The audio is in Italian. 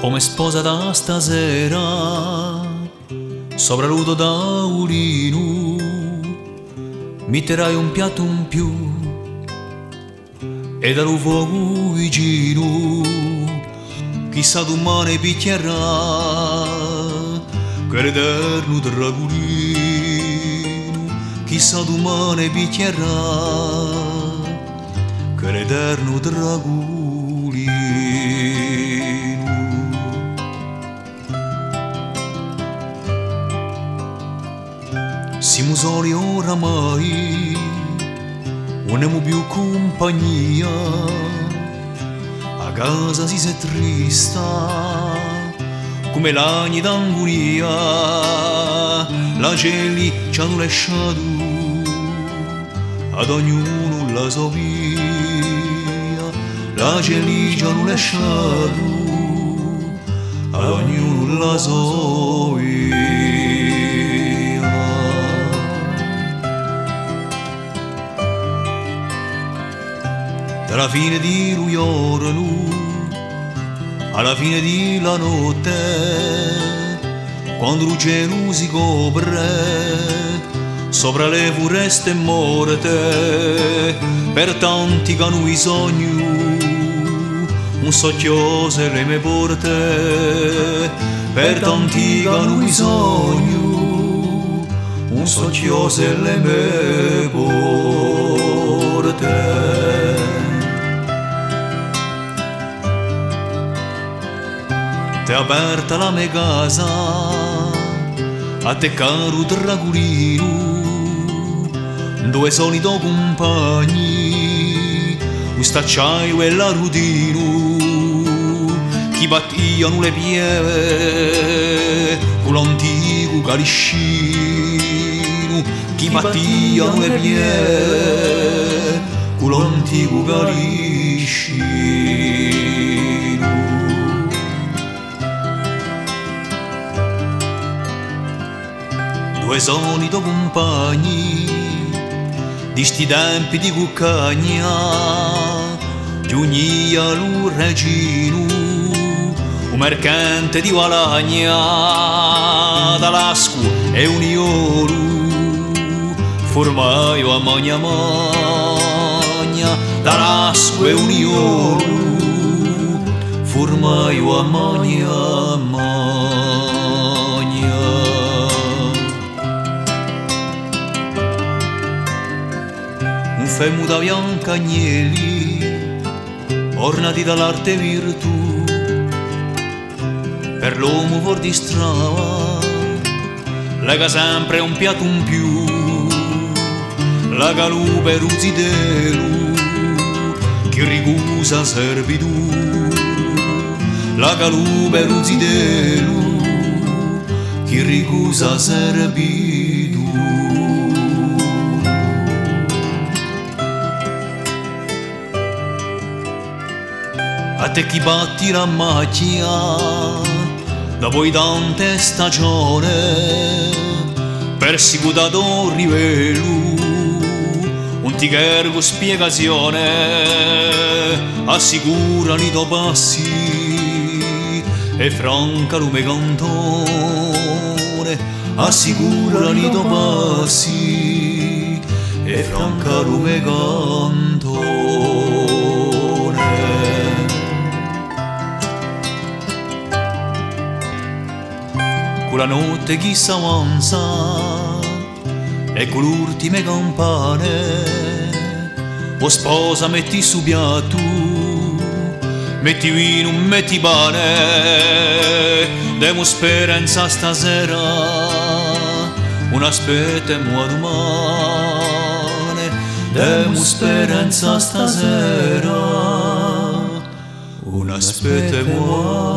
come sposa da stasera sopra l'udo d'aulino metterai un piatto in più e dal fuoco vicino chissà domani picchierà quell'eterno dragolino chissà domani picchierà quell'eterno dragolino soli oramai. Non abbiamo più compagnia. A casa si è trista come l'agni d'anguria. La geli ci hanno lasciato ad ognuno la sua via. La geli ci hanno lasciato ad ognuno la sua via dalla fine di Ruiorlu alla fine di la notte quando il cielo si copre sopra le foreste morte per tanti che hanno bisogno un socchiose le mie porte per tanti che hanno bisogno un socchiose le mie porte Te aperta la mia casa a te caro dragulino due solito compagni un stacciaio e la rutino chi battiano le pieve con l'antico caliscino chi battiano le pieve con l'antico caliscino due solito compagni di sti tempi di cuccagna giugnia lu regino un mercante di Valagna Dalasco e un ioru formaio a magna magna Dalasco e un ioru formaio a magna magna femu da bianca agnelli ornati dall'arte virtù. Per l'uomo fuor di strada lega sempre un piatto in più la galupe ruzidelu che ricusa servitù. La galupe ruzidelu che ricusa servitù te chi batti la macchia da poi tante stagioni persicutato rivelu un tichergo spiegazione assicurani to passi e franca lume cantone assicurani to passi e franca lume cantone con la notte chi s'avanza e con l'ultime campane. O sposa metti su piatto metti vino metti pane. Demo speranza stasera un aspettiamo a domani. Demo speranza stasera un aspettiamo a